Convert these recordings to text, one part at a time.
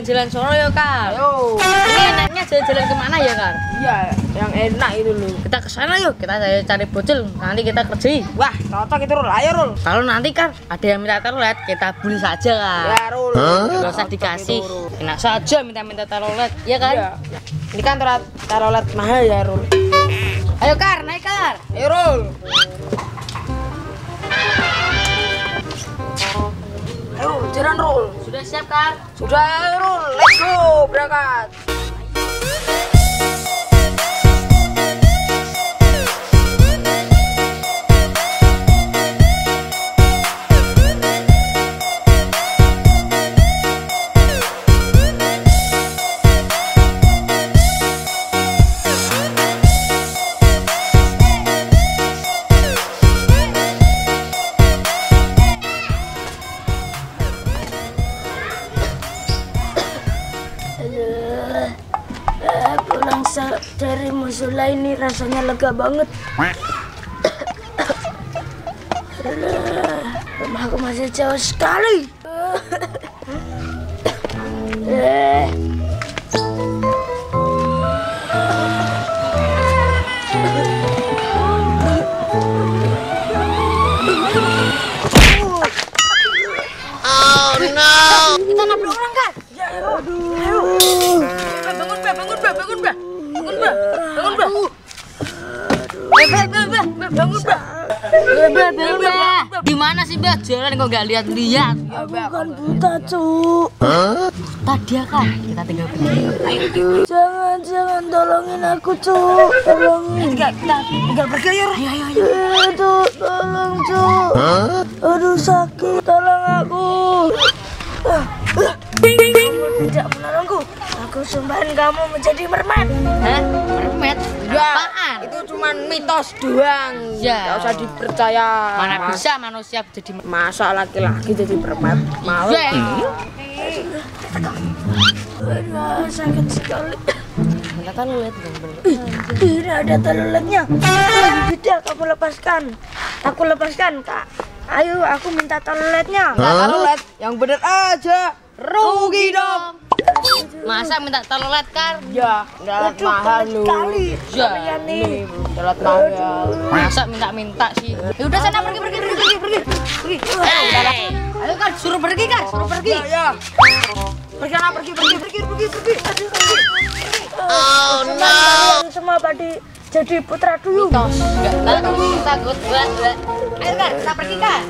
jalan-jalan Solo ya Kar. Ayo. Ini enaknya jalan-jalan ke mana ya Kar? Iya, yang enak itu loh. Kita ke sana yuk, kita cari, cari bocil, nanti kita kerjain. Wah, cocok itu Rul. Ayo Rul. Kalau nanti kan ada yang minta telolet, kita beli saja Kar. Ya Rul. Gak usah dikasih. Enak saja minta-minta telolet, ya kan? Iya. Ini kan taruh mahal ya Rul. Ayo Kar, naik Kar. Ayo Rul. Sudah siap Kar? Sudah Rul. Let's go, berangkat. Musola ini rasanya lega banget. Rumahku masih jauh sekali. Eh, Di mana sih Mbak? Jalan kok nggak lihat-lihat. Ya, bukan buta, Cuk. Tadi kan, kita tinggal pergi. Jangan, jangan tolongin aku, Cuk. Tolongin. Enggak, kita tinggal pergi ayo. Ayo, ayo. Eh, Cuk, tolong, Cuk. Aduh, sakit. Tolong aku. Tidak menolongku. Aku sumbahin kamu menjadi mermaid. Hah? Mermet? Apaan? itu cuman mitos doang. Ya. Nggak usah dipercaya. Mana Mas- bisa manusia jadi? Masa laki-laki jadi permet? Mau? Ya, Aduh, sakit sekali. Kita kan lihat dong, Ini ada teluletnya. Tidak, kamu lepaskan. Aku lepaskan, Kak. Ayo, aku minta teluletnya. Nggak tahu, Let. Yang bener aja. Rugi dong. Masa minta telolet kan? Ya, Aduh, mahal lu. sekali. Ya, nih. Nih, telat mahal. Masa minta-minta sih? Ya udah sana pergi pergi pergi pergi pergi. Pergi. Hey. Ayo kan suruh pergi kan, suruh pergi. Ya, ya. Pergi sana, pergi, pergi, pergi, pergi, pergi. Aduh, pergi. Oh, no. Semua pada jadi putra dulu. Enggak takut, takut banget. Ayo kan, kita pergi kan?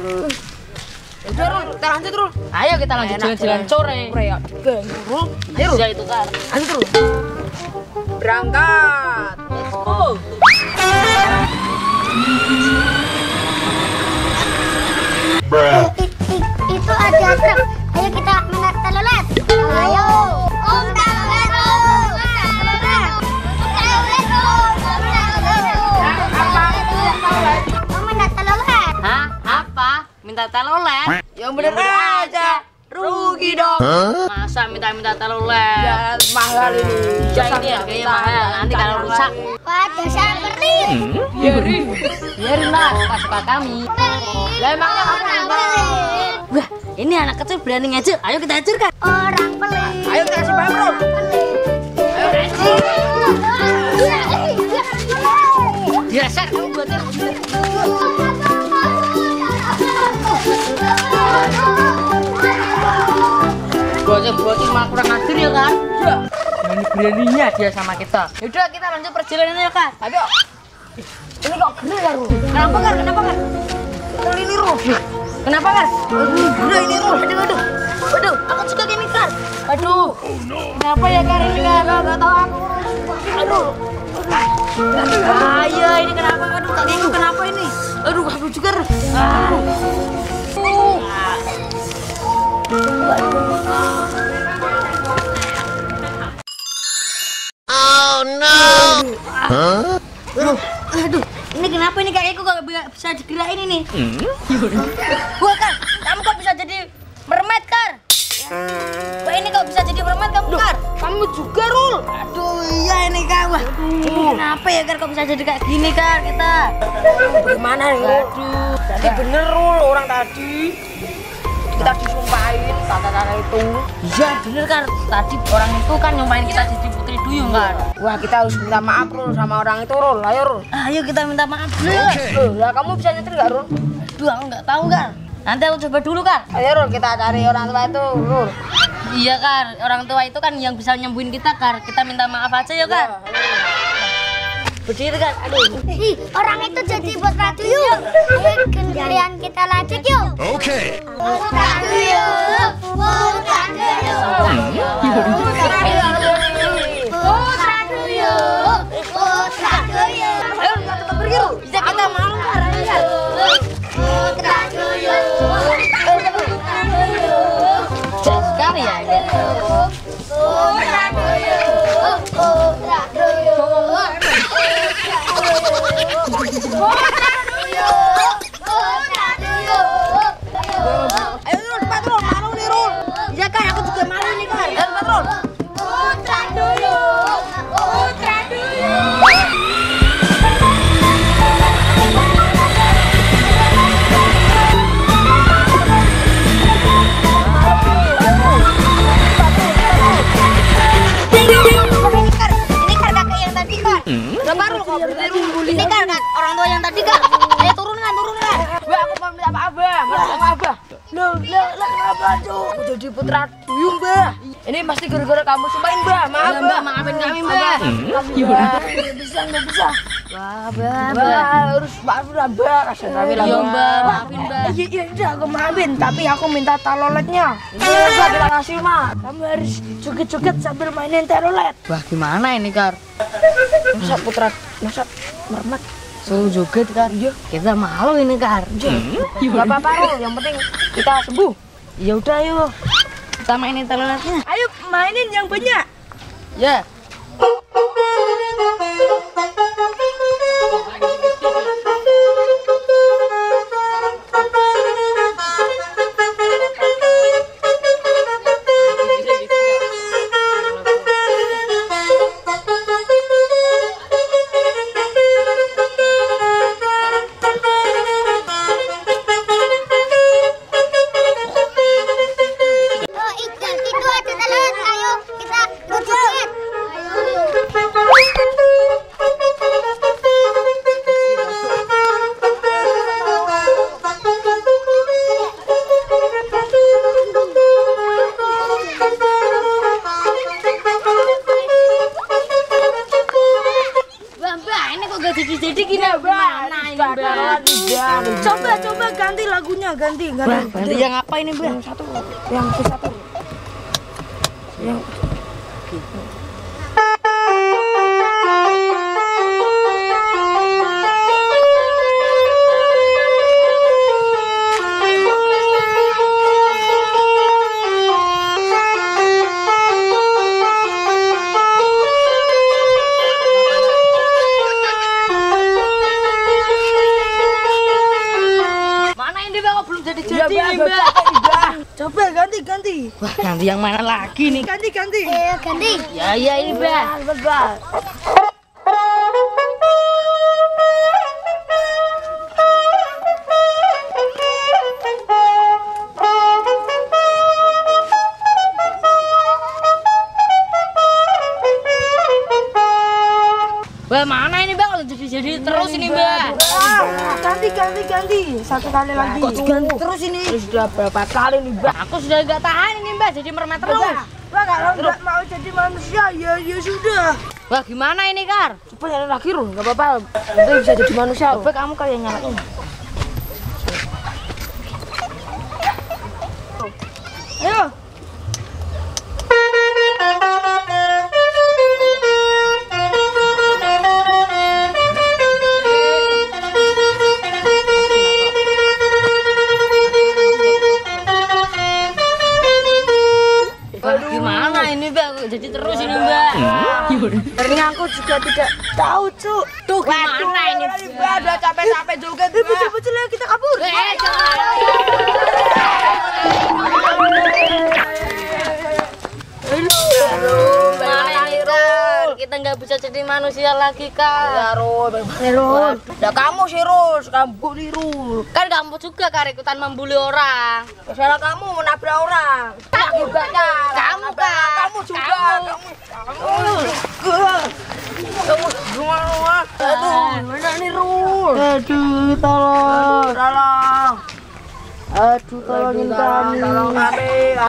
Udah, Rul, kita lanjut, Rul. Ayo kita lanjut jalan-jalan sore. Ya, Rul. Ayo, Rul. Bisa itu kan. Lanjut, Rul. Berangkat. Let's go. Minta telolet? Yang bener aja. Rugi dong. Masa minta-minta telolet? Ya, mahal ini. Ya ini harganya mahal, nanti kalau rusak. Wah, dasar pelit. Biarin. Biarin lah, suka-suka kami. Lah emangnya kamu yang pelit. Wah, ini anak kecil berani ngajur. Ayo kita hancurkan. Orang pelit. Ayo kita kasih paham, Rul. Dasar kamu buatnya. Bocah bocah malah kurang ajar ya kan? Ya. Berani beraninya dia sama kita. Yaudah kita lanjut perjalanan ya kan? Ayo. Ini kok gede ya, Rul? Kenapa kan? Kenapa kan? Rul ini, Rul. Kenapa kan? Aduh, gede ini, Rul. Aduh, aduh, aduh, aku juga gini kan? Aduh, kenapa ya kan ini kan? Gak tahu aku. Aduh, bahaya ini kenapa? Aduh, kakiku kenapa ini? Aduh, aku juga. Ah. Aduh, aduh, ini kenapa ini kakiku gak bisa digerakin ini? Wah kan, kamu kok bisa jadi mermaid kar? Wah ini kok bisa jadi mermaid kamu kar? Kamu juga, Rul. Aduh iya ini kak, wah ini kenapa ya kar kok bisa jadi kayak gini kar kita? Gimana Rul? Aduh, Jadi bener, Rul. Orang tadi kita disumpahin kata-kata itu. Iya bener kan. Tadi orang itu kan nyumpahin kita jadi putri duyung kan. Wah kita harus minta maaf Rul sama orang itu Rul. Ayo Rul. Ayo kita minta maaf dulu. Eh, lah kamu bisa nyetir nggak Rul? Duh aku nggak tahu kan. Nanti aku coba dulu kan. Ayo Rul kita cari orang tua itu Rul. Iya kan. Orang tua itu kan yang bisa nyembuhin kita kan. Kita minta maaf aja ya kan. Berdiri kan. Aduh. Ih, orang itu jadi putra duyung. Ayo gantian kita lanjut yuk. Okay. Putra duyung, putra duyung. Putra duyung, Ini kan kan orang tua yang tadi kan. Ayo turun kan, turun kan. Bah, aku mau minta maaf, Bah. Minta maaf, Bah. Loh, loh, loh, kenapa, Cuk? Aku jadi putra duyung, Bah. Ini pasti gara-gara kamu sumpahin, Bah. Maaf, Bah. Mbak, maafin kami, Mbak. Makasih, Bah. Nggak bisa, nggak bisa. Wah, Mbak, Bah, harus maafin lah, Bah. Kasihan kami lah, Iya, Bah. Mbak, maafin, Mbak. Iya, iya, udah aku maafin, tapi aku minta taloletnya. Iya, Bah, kita kasih, Mak. Kamu harus joget-joget sambil mainin telolet. Wah, gimana ini, Kar? Masa putra, masa mermat. Suruh joget, Kar. Kita malu ini, Kar. Gak apa-apa, Rul. Yang penting kita sembuh. Ya udah, yuk. Kita mainin teloletnya. Ayo mainin yang banyak. Ya. Oh, ganti lagunya, ganti, ganti. Ganti yang apa ini, Mbak? Yang satu, yang satu. Yang nih, Bah, Mbak? Coba ganti, ganti. Wah, ganti yang mana lagi nih? Ganti, ganti. Ayo ganti. Ya, ya ini. Mbak, Satu kali lagi. Kok diganti terus ini? Ini sudah berapa kali nih, Bah? Aku sudah gak tahan ini, Mbak. Jadi mermet terus. Wah, kalau nggak mau jadi manusia, ya, ya sudah. Wah, gimana ini, Kar? Coba nyalain lagi, Rul. Gak apa-apa. Nanti bisa jadi manusia. Coba kamu kali yang nyalain. Ayo. Tahu, Cuk. Tuh, gimana ini, Bah, udah capek-capek juga, Eh, bocil-bocil ayo kita kabur. Eh, jangan. Kita nggak bisa jadi manusia lagi kak. Ya Rul, Rul. Nah kamu sih Rul, kamu niru. Kan kamu juga kak ikutan membuli orang. Salah kamu menabrak orang. Akibatnya Kamu, Kak. Kamu juga. Kamu. Kamu juga. Kamu semua. Aduh, mana nih Rul? Aduh, tolong. Tolong. Aduh, tolongin kami. Tolong kami.